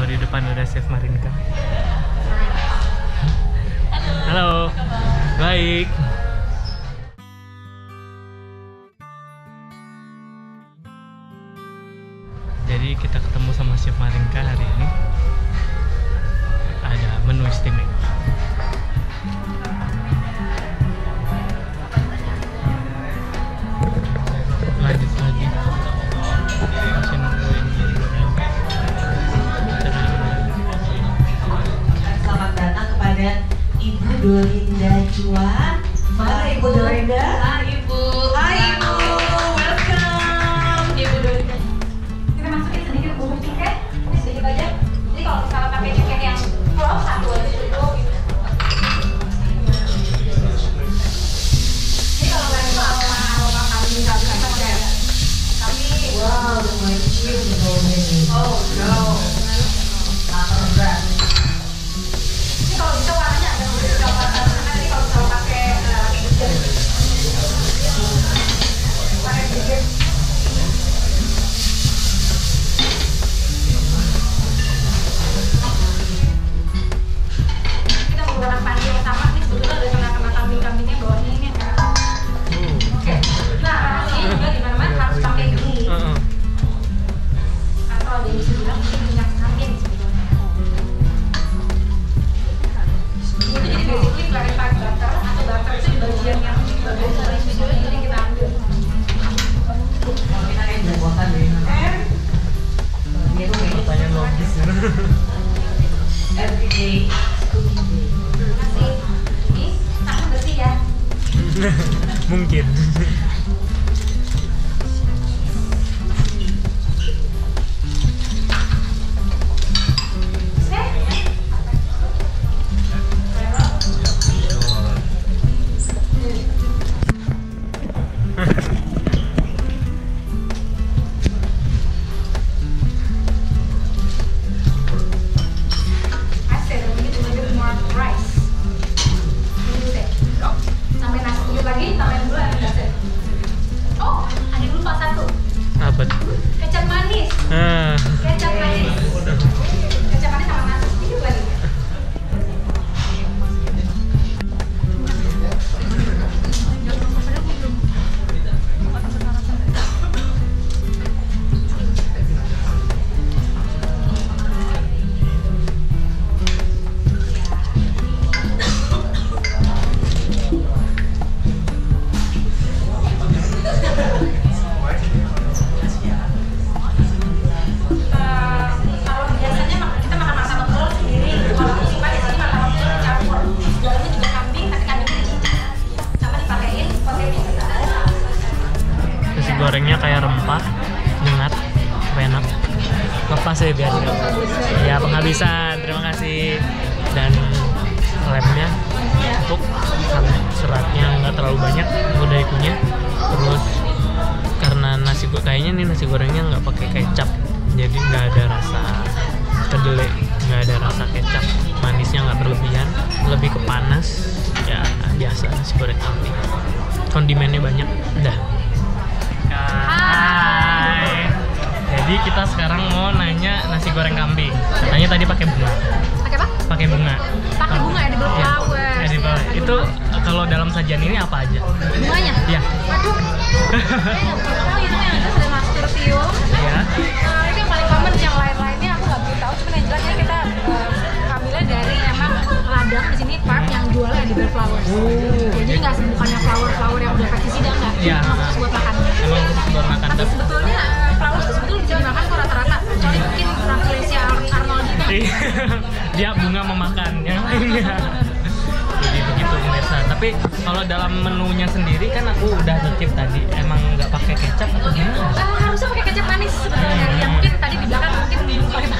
kalau di depan udah Chef Marinka. Halo. Baik. Jadi kita ketemu sama Chef Marinka hari ini. Ada menu istimewa. Ibu Dorinda Juan. Mana Ibu Dorinda? Hai Ibu. Hai Ibu, welcome. Ibu Dorinda. Kita masukin sedikit bubuk cengkeh, ini sedikit aja. Jadi kalau misalnya pakai cengkeh yang close satu aja cukup. Ini kalau nggak itu aroma aroma kami nggak bisa pakai kami. Wow, the my cute already. Oh no. Rempah, nyengat, enak. Lepas ya biar nggak. Ya penghabisan, terima kasih. Dan lemnya sama seratnya nggak terlalu banyak, budaikunya. Terus karena nasi go- kayaknya nih nasi gorengnya nggak pakai kecap, jadi nggak ada rasa kedelai, nggak ada rasa kecap. Manisnya nggak berlebihan, lebih ke panas. Ya biasa nasi goreng kambing. Kondimennya banyak, dah. Jadi kita sekarang mau nanya nasi goreng kambing. Katanya tadi pakai bunga. Pakai apa? Pakai bunga. Pakai bunga edible Iya, flowers. edible. Itu eh, kalau dalam sajian ini apa aja? Bunganya? Iya. Saya nggak tahu itu yang ada ada nasturtium. Ya. Nah, itu yang paling common yang lain-lainnya Tapi kalau dalam menunya sendiri kan aku udah nyicip tadi. Emang nggak pakai kecap atau gimana? Eh, harusnya pakai kecap manis sebetulnya. Ya mungkin tadi di belakang mungkin belum pakai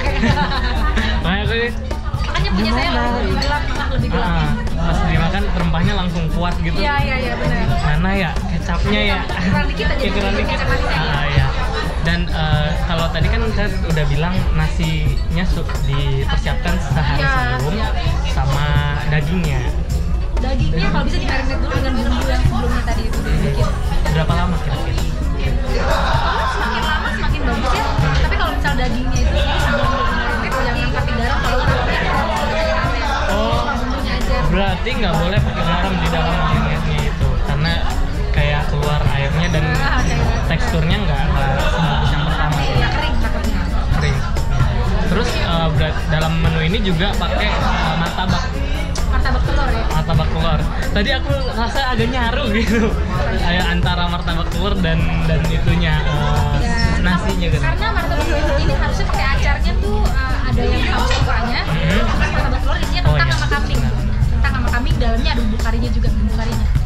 pakai. Makanya punya saya lebih gelap, lebih gelap. ah, pas dimakan rempahnya langsung kuat gitu. Iya iya iya benar. Mana ya kecapnya ya? Kurang dikit aja. Ya, kurang dikit. Kecap manisnya. Ah, ya. Dan eh, kalau tadi kan saya udah bilang nasinya dipersiapkan sehari Iya. sebelum sama dagingnya dagingnya kalau bisa dimarinate dulu dengan bumbu yang sebelumnya tadi itu dibikin. Berapa lama kira-kira? Oh, semakin lama semakin bagus ya. Tapi kalau misal dagingnya itu garam kalau oh berarti nggak boleh pakai garam di dalam minyaknya itu karena kayak keluar airnya dan ah, teksturnya nggak sebagus yang pertama ya, kering kering. Terus uh, dalam menu ini juga pakai uh, martabak tadi aku rasa agak nyaru gitu. Kayak antara martabak telur dan dan itunya uh, nasinya gitu. karena martabak telur ini harusnya pakai acarnya tuh uh, ada yang kamu sukanya. Hmm. martabak telur isinya kentang oh, iya. sama kambing. Kentang sama kambing dalamnya ada bumbu karinya juga bumbu karinya.